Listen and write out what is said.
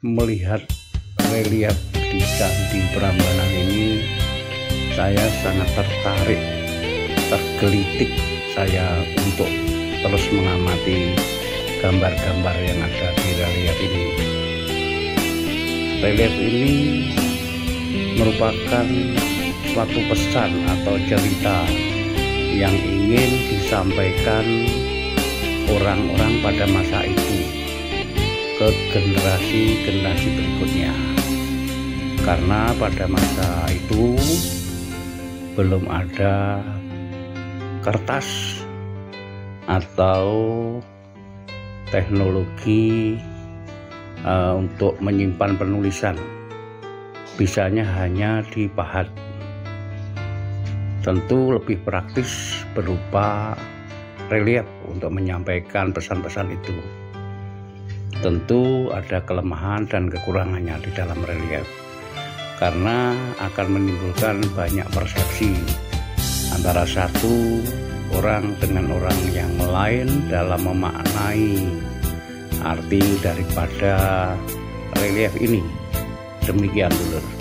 melihat relief di Candi Prambanan ini saya sangat tertarik tergelitik saya untuk terus mengamati gambar-gambar yang ada di relief ini. Relief ini merupakan suatu pesan atau cerita yang ingin disampaikan orang-orang pada masa itu ke generasi-generasi berikutnya. Karena pada masa itu belum ada kertas atau teknologi uh, untuk menyimpan penulisan. Bisanya hanya dipahat. Tentu lebih praktis berupa relief untuk menyampaikan pesan-pesan itu tentu ada kelemahan dan kekurangannya di dalam relief. Karena akan menimbulkan banyak persepsi antara satu orang dengan orang yang lain dalam memaknai arti daripada relief ini. Demikian dulu